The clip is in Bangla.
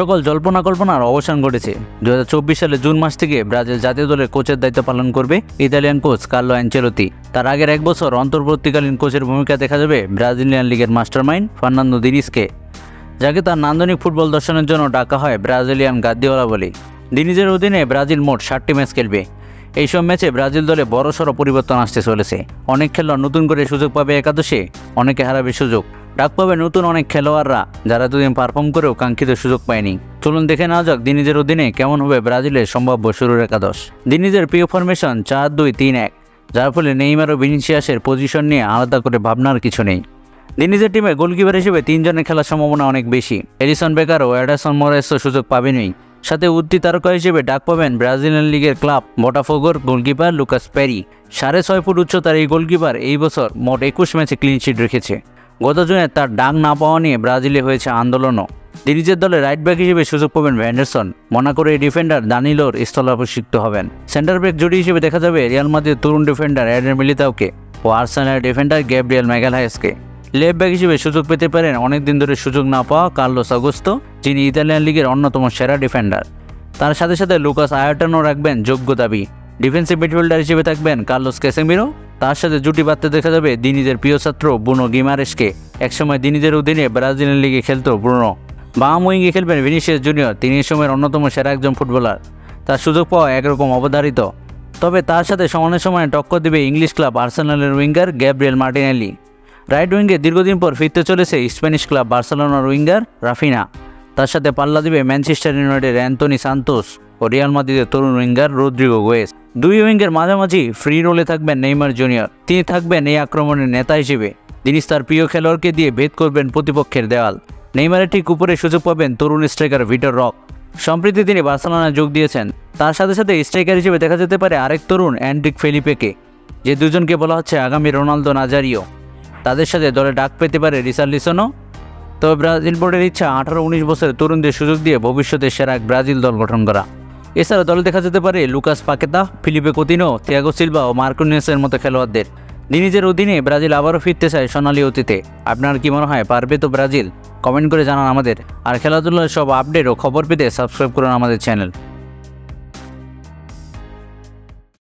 সকল জল্পনা কল্পনার অবসান ঘটেছে। দু সালে জুন মাস থেকে ব্রাজিল জাতীয় দলের কোচের দায়িত্ব পালন করবে ইতালিয়ান কোচ কার্লো অ্যাঞ্চেলতি তার আগের এক বছর অন্তর্বর্তীকালীন কোচের ভূমিকা দেখা যাবে ব্রাজিলিয়ান লিগের মাস্টারমাইন্ড ফার্নান্দো দিনিসকে, যাকে তার নান্দনিক ফুটবল দর্শনের জন্য ডাকা হয় ব্রাজিলিয়ান গাদ্দিওয়ালা বলে। দিনিজের অধীনে ব্রাজিল মোট ষাটটি ম্যাচ খেলবে। এইসব ম্যাচে ব্রাজিল দলে বড়সড় পরিবর্তন আসতে চলেছে। অনেক খেলোয়াড় নতুন করে সুযোগ পাবে একাদশে, অনেকে হারাবে সুযোগ। ডাক পাবে নতুন অনেক খেলোয়াড়রা যারা দুদিন পারফর্ম করেও কাঙ্ক্ষিত সুযোগ পায়নি। চলুন দেখে নেওয়া যাক দিনিজের অধীনে কেমন হবে ব্রাজিলের সম্ভাব্য শুরুর একাদশ। দিনিজের প্রিয় ফরমেশন চার দুই তিন এক, যার ফলে নেইমার ও ভিনিসিয়াসের পজিশন নিয়ে আলাদা করে ভাবনার কিছু নেই। দিনিজের টিমে গোলকিপার হিসেবে তিনজনের খেলার সম্ভাবনা অনেক বেশি। এডিসন বেকার ও অ্যাডাসন মরেসও সুযোগ পাবেনই। সাথে উঠতি তারকা হিসেবে ডাক পাবেন ব্রাজিলিয়ান লিগের ক্লাব বোটাফোগোর গোলকিপার লুকাস প্যারি সাড়ে ছয় ফুট উচ্চতার এই গোলকিপার এই বছর মোট একুশ ম্যাচে ক্লিনশিট রেখেছে। গত জুনে তার ডাক না পাওয়া নিয়ে ব্রাজিলে হয়েছে আন্দোলনও। দিনিজের দলে রাইট ব্যাক হিসেবে সুযোগ পাবেন ভ্যান্ডারসন। মনাকোর এই ডিফেন্ডার দানিলোর স্থলাভিষিক্ত হবেন। সেন্টার ব্যাক জুড়ি হিসেবে দেখা যাবে রিয়াল মাদ্রিদ তরুণ ডিফেন্ডার অ্যাডের মিলিতাওকে ও আর্সেনাল ডিফেন্ডার গ্যাব্রিয়েল ম্যাগালহাইসকে লেফট ব্যাক হিসেবে সুযোগ পেতে পারেন অনেকদিন ধরে সুযোগ না পাওয়া কার্লোস আগস্তো যিনি ইতালিয়ান লিগের অন্যতম সেরা ডিফেন্ডার তার সাথে সাথে লুকাস আয়াটানও রাখবেন যোগ্য দাবি। ডিফেন্সিভ মিডফিল্ডার হিসেবে থাকবেন কার্লোস ক্যাসেমিরো তার সাথে জুটি বাঁধতে দেখা যাবে দিনিজের প্রিয় ছাত্র বুনো গিমারেসকে একসময় দিনিজের অধীনে ব্রাজিলিয়ান লিগে খেলত ব্রুনো বাম উইংয়ে খেলবেন ভিনিসিয়াস জুনিয়র, তিনি সময়ের অন্যতম সেরা একজন ফুটবলার। তার সুযোগ পাওয়া একরকম অবধারিত। তবে তার সাথে সমানে সমানে টক্কর দেবে ইংলিশ ক্লাব আর্সেনালের উইঙ্গার গ্যাব্রিয়েল মার্টিনেলি। রাইট উইঙ্গে দীর্ঘদিন পর ফিরতে চলেছে স্প্যানিশ ক্লাব বার্সেলোনার উইঙ্গার রাফিনা। তার সাথে পাল্লা দিবে ম্যানচেস্টার ইউনাইটেড অ্যান্টনি সান্তোস। ও রিয়াল মাদ্রিদের তরুণ উইঙ্গার রোদ্রিগো গোয়েস। দুই উইঙ্গের মাঝামাঝি ফ্রি রোলে থাকবেন নেইমার জুনিয়র। তিনি থাকবেন এই আক্রমণের নেতা হিসেবে। তিনি তার প্রিয় খেলোয়াড়কে দিয়ে ভেদ করবেন প্রতিপক্ষের দেওয়াল। নেইমারের ঠিক উপরে সুযোগ পাবেন তরুণ স্ট্রাইকার ভিটর রক। সম্প্রতি তিনি বার্সেলোনায় যোগ দিয়েছেন। তার সাথে সাথে স্ট্রাইকার হিসেবে দেখা যেতে পারে আরেক তরুণ অ্যান্ড্রিক ফেলিপেকে। যে দুজনকে বলা হচ্ছে আগামী রোনালদো নাজারিও। তাদের সাথে দলে ডাক পেতে পারে রিসার্লিসনও। তবে ব্রাজিল বোর্ডের ইচ্ছা আঠারো উনিশ বছরের তরুণদের সুযোগ দিয়ে ভবিষ্যতে সেরা এক ব্রাজিল দল গঠন করা। এছাড়া দলে দেখা যেতে পারে Lucas Paqueta, Philippe Coutinho Thiago Silva ও মার্কুনিয়াসের মতো খেলোয়াড়দের। নিজের অধীনে ব্রাজিল আবারও ফিরতে চায় সোনালী অতীতে। আপনার কি মনে হয়, পারবে তো ব্রাজিল? কমেন্ট করে জানান আমাদের। আর খেলাধুলার সব আপডেট ও খবর পেতে সাবস্ক্রাইব করুন আমাদের চ্যানেল।